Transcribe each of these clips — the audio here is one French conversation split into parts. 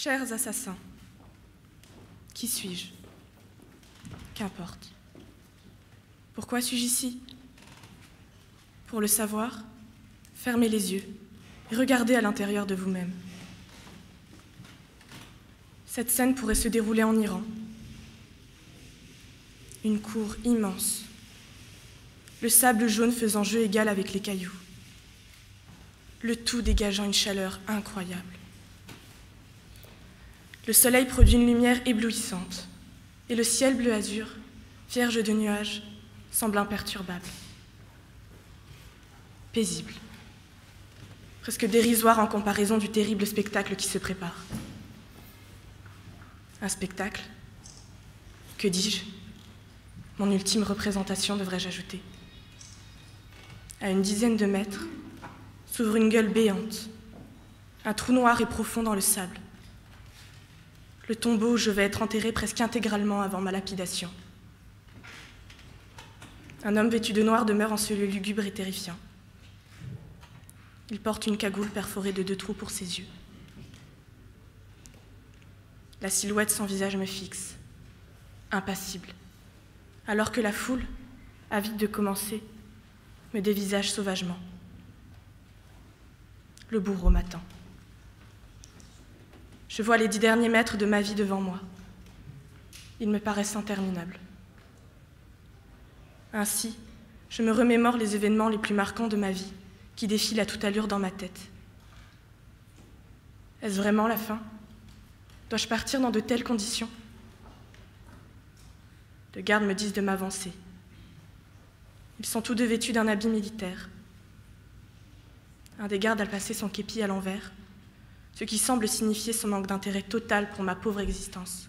Chers assassins, qui suis-je? Qu'importe. Pourquoi suis-je ici? Pour le savoir, fermez les yeux et regardez à l'intérieur de vous-même. Cette scène pourrait se dérouler en Iran. Une cour immense, le sable jaune faisant jeu égal avec les cailloux, le tout dégageant une chaleur incroyable. Le soleil produit une lumière éblouissante, et le ciel bleu azur, vierge de nuages, semble imperturbable. Paisible, presque dérisoire en comparaison du terrible spectacle qui se prépare. Un spectacle Que dis-je Mon ultime représentation, devrais-je ajouter. À une dizaine de mètres, s'ouvre une gueule béante, un trou noir et profond dans le sable. Le tombeau où je vais être enterré presque intégralement avant ma lapidation. Un homme vêtu de noir demeure en ce lieu lugubre et terrifiant. Il porte une cagoule perforée de deux trous pour ses yeux. La silhouette sans visage me fixe, impassible, alors que la foule, avide de commencer, me dévisage sauvagement. Le bourreau m'attend. Je vois les dix derniers mètres de ma vie devant moi. Ils me paraissent interminables. Ainsi, je me remémore les événements les plus marquants de ma vie qui défilent à toute allure dans ma tête. Est-ce vraiment la fin? Dois-je partir dans de telles conditions? Les gardes me disent de m'avancer. Ils sont tous deux vêtus d'un habit militaire. Un des gardes a passé son képi à l'envers, ce qui semble signifier son manque d'intérêt total pour ma pauvre existence.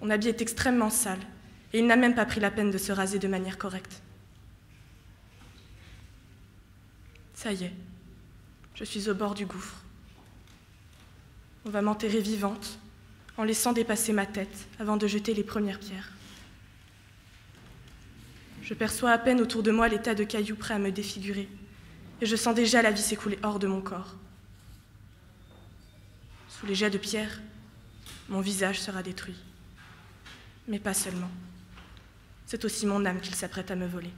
Son habit est extrêmement sale, et il n'a même pas pris la peine de se raser de manière correcte. Ça y est, je suis au bord du gouffre. On va m'enterrer vivante, en laissant dépasser ma tête avant de jeter les premières pierres. Je perçois à peine autour de moi l'état de cailloux prêts à me défigurer, et je sens déjà la vie s'écouler hors de mon corps. Sous les jets de pierre, mon visage sera détruit. Mais pas seulement. C'est aussi mon âme qu'il s'apprête à me voler.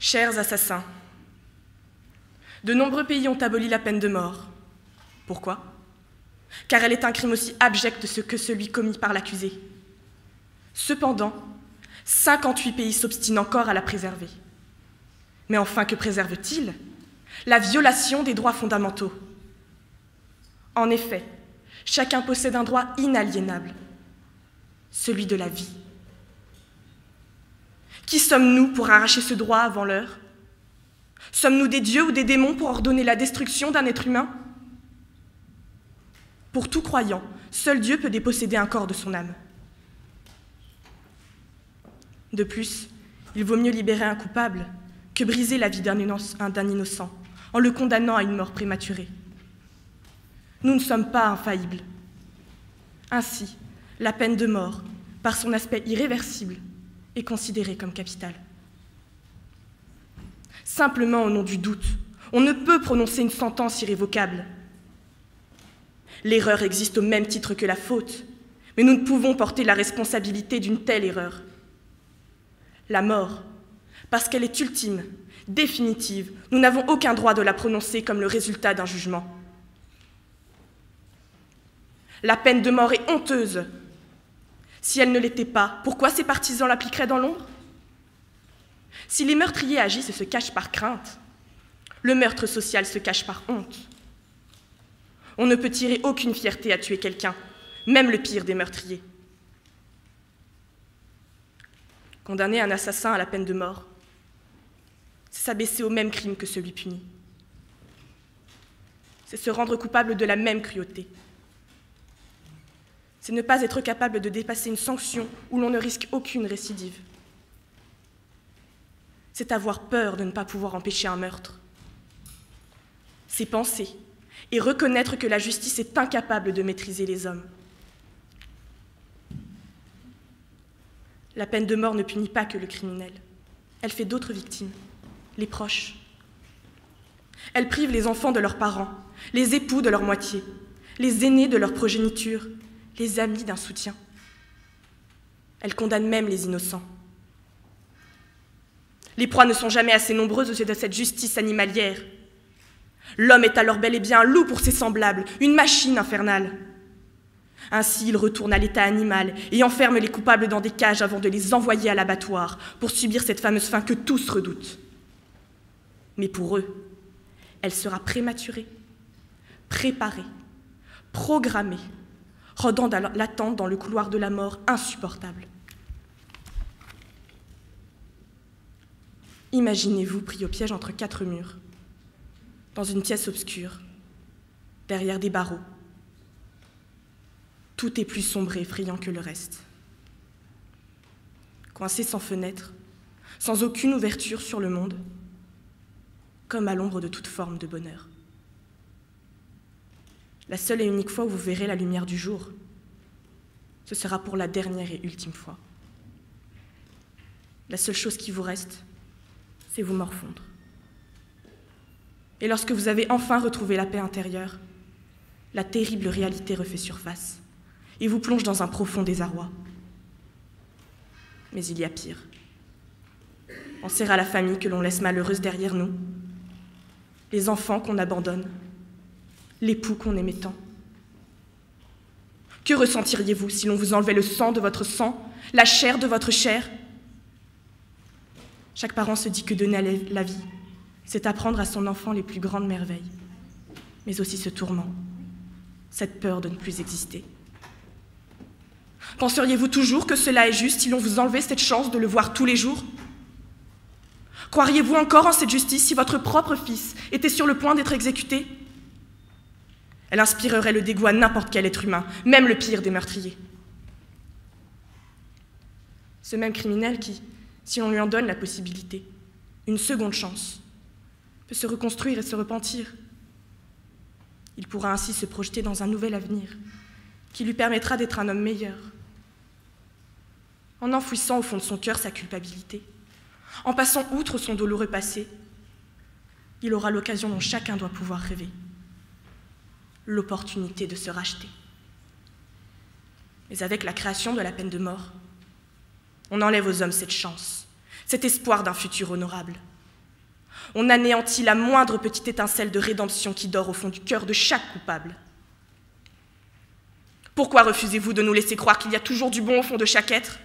Chers assassins, de nombreux pays ont aboli la peine de mort. Pourquoi? Car elle est un crime aussi abject que celui commis par l'accusé. Cependant, 58 pays s'obstinent encore à la préserver. Mais enfin, que préserve-t-il? La violation des droits fondamentaux. En effet, chacun possède un droit inaliénable, celui de la vie. Qui sommes-nous pour arracher ce droit avant l'heure? Sommes-nous des dieux ou des démons pour ordonner la destruction d'un être humain? Pour tout croyant, seul Dieu peut déposséder un corps de son âme. De plus, il vaut mieux libérer un coupable que briser la vie d'un innocent en le condamnant à une mort prématurée. Nous ne sommes pas infaillibles. Ainsi, la peine de mort, par son aspect irréversible, est considérée comme capitale. Simplement au nom du doute, on ne peut prononcer une sentence irrévocable. L'erreur existe au même titre que la faute, mais nous ne pouvons porter la responsabilité d'une telle erreur la mort, parce qu'elle est ultime, définitive, nous n'avons aucun droit de la prononcer comme le résultat d'un jugement. La peine de mort est honteuse. Si elle ne l'était pas, pourquoi ses partisans l'appliqueraient dans l'ombre? Si les meurtriers agissent et se cachent par crainte, le meurtre social se cache par honte. On ne peut tirer aucune fierté à tuer quelqu'un, même le pire des meurtriers. Condamner un assassin à la peine de mort, c'est s'abaisser au même crime que celui puni. C'est se rendre coupable de la même cruauté. C'est ne pas être capable de dépasser une sanction où l'on ne risque aucune récidive. C'est avoir peur de ne pas pouvoir empêcher un meurtre. C'est penser et reconnaître que la justice est incapable de maîtriser les hommes. La peine de mort ne punit pas que le criminel. Elle fait d'autres victimes, les proches. Elle prive les enfants de leurs parents, les époux de leur moitié, les aînés de leur progéniture, les amis d'un soutien. Elle condamne même les innocents. Les proies ne sont jamais assez nombreuses aux yeux de cette justice animalière. L'homme est alors bel et bien un loup pour ses semblables, une machine infernale. Ainsi, il retourne à l'état animal et enferme les coupables dans des cages avant de les envoyer à l'abattoir pour subir cette fameuse fin que tous redoutent. Mais pour eux, elle sera prématurée, préparée, programmée, rendant l'attente dans le couloir de la mort insupportable. Imaginez-vous pris au piège entre quatre murs, dans une pièce obscure, derrière des barreaux. Tout est plus sombre et effrayant que le reste. Coincé sans fenêtre, sans aucune ouverture sur le monde, comme à l'ombre de toute forme de bonheur. La seule et unique fois où vous verrez la lumière du jour, ce sera pour la dernière et ultime fois. La seule chose qui vous reste, c'est vous morfondre. Et lorsque vous avez enfin retrouvé la paix intérieure, la terrible réalité refait surface et vous plonge dans un profond désarroi. Mais il y a pire. Penser à la famille que l'on laisse malheureuse derrière nous, les enfants qu'on abandonne, l'époux qu'on aimait tant. Que ressentiriez-vous si l'on vous enlevait le sang de votre sang, la chair de votre chair? Chaque parent se dit que donner la vie, c'est apprendre à son enfant les plus grandes merveilles, mais aussi ce tourment, cette peur de ne plus exister. Penseriez-vous toujours que cela est juste si l'on vous enlevait cette chance de le voir tous les jours? Croiriez-vous encore en cette justice si votre propre fils était sur le point d'être exécuté? Elle inspirerait le dégoût à n'importe quel être humain, même le pire des meurtriers. Ce même criminel qui, si l'on lui en donne la possibilité, une seconde chance, peut se reconstruire et se repentir. Il pourra ainsi se projeter dans un nouvel avenir qui lui permettra d'être un homme meilleur, en enfouissant au fond de son cœur sa culpabilité. En passant outre son douloureux passé, il aura l'occasion dont chacun doit pouvoir rêver, l'opportunité de se racheter. Mais avec la création de la peine de mort, on enlève aux hommes cette chance, cet espoir d'un futur honorable. On anéantit la moindre petite étincelle de rédemption qui dort au fond du cœur de chaque coupable. Pourquoi refusez-vous de nous laisser croire qu'il y a toujours du bon au fond de chaque être?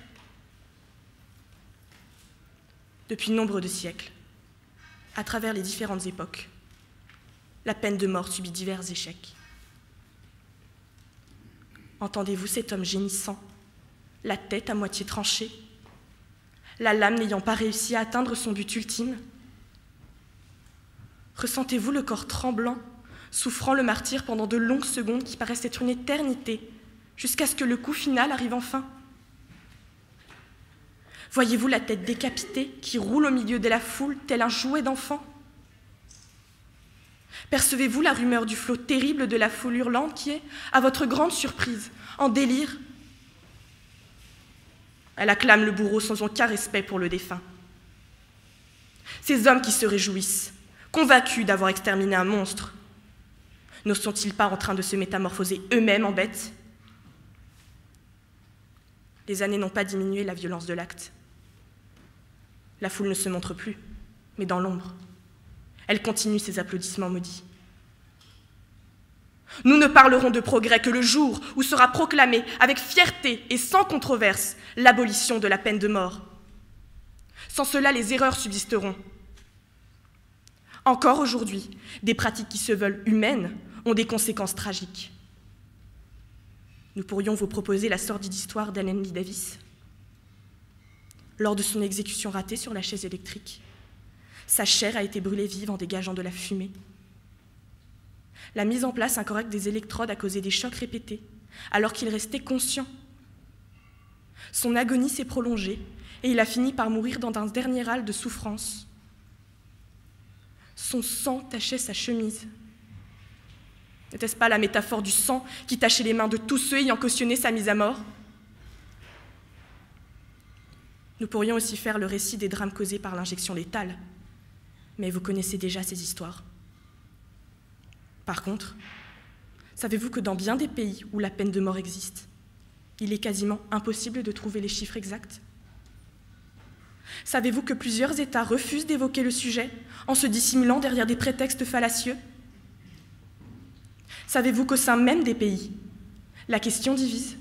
Depuis nombre de siècles, à travers les différentes époques. La peine de mort subit divers échecs. Entendez-vous cet homme gémissant, la tête à moitié tranchée, la lame n'ayant pas réussi à atteindre son but ultime? Ressentez-vous le corps tremblant, souffrant le martyr pendant de longues secondes qui paraissent être une éternité, jusqu'à ce que le coup final arrive enfin? Voyez-vous la tête décapitée qui roule au milieu de la foule tel un jouet d'enfant? Percevez-vous la rumeur du flot terrible de la foule hurlante qui est, à votre grande surprise, en délire? Elle acclame le bourreau sans aucun respect pour le défunt. Ces hommes qui se réjouissent, convaincus d'avoir exterminé un monstre, ne sont-ils pas en train de se métamorphoser eux-mêmes en bêtes? Les années n'ont pas diminué la violence de l'acte. La foule ne se montre plus, mais dans l'ombre. Elle continue ses applaudissements maudits. Nous ne parlerons de progrès que le jour où sera proclamée avec fierté et sans controverse l'abolition de la peine de mort. Sans cela, les erreurs subsisteront. Encore aujourd'hui, des pratiques qui se veulent humaines ont des conséquences tragiques. Nous pourrions vous proposer la sordide histoire d'Allen Lee Davis, lors de son exécution ratée sur la chaise électrique. Sa chair a été brûlée vive en dégageant de la fumée. La mise en place incorrecte des électrodes a causé des chocs répétés, alors qu'il restait conscient. Son agonie s'est prolongée et il a fini par mourir dans un dernier râle de souffrance. Son sang tachait sa chemise. N'était-ce pas la métaphore du sang qui tachait les mains de tous ceux ayant cautionné sa mise à mort? Nous pourrions aussi faire le récit des drames causés par l'injection létale, mais vous connaissez déjà ces histoires. Par contre, savez-vous que dans bien des pays où la peine de mort existe, il est quasiment impossible de trouver les chiffres exacts? Savez-vous que plusieurs États refusent d'évoquer le sujet en se dissimulant derrière des prétextes fallacieux? Savez-vous qu'au sein même des pays, la question divise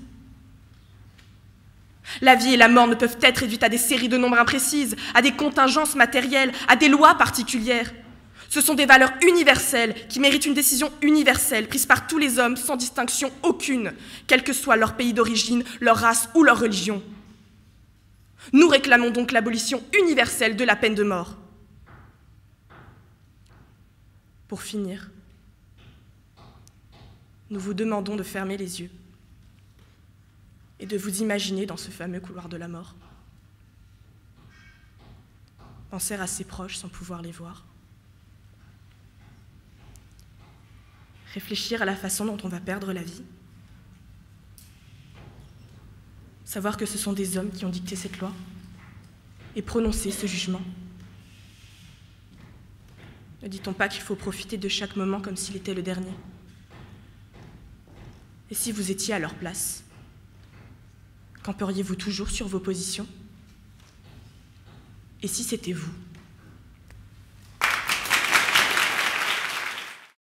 La vie et la mort ne peuvent être réduites à des séries de nombres imprécises, à des contingences matérielles, à des lois particulières. Ce sont des valeurs universelles qui méritent une décision universelle prise par tous les hommes sans distinction aucune, quel que soit leur pays d'origine, leur race ou leur religion. Nous réclamons donc l'abolition universelle de la peine de mort. Pour finir, nous vous demandons de fermer les yeux et de vous imaginer dans ce fameux couloir de la mort. Penser à ses proches sans pouvoir les voir. Réfléchir à la façon dont on va perdre la vie. Savoir que ce sont des hommes qui ont dicté cette loi et prononcer ce jugement. Ne dit-on pas qu'il faut profiter de chaque moment comme s'il était le dernier Et si vous étiez à leur place, camperiez-vous toujours sur vos positions? Et si c'était vous?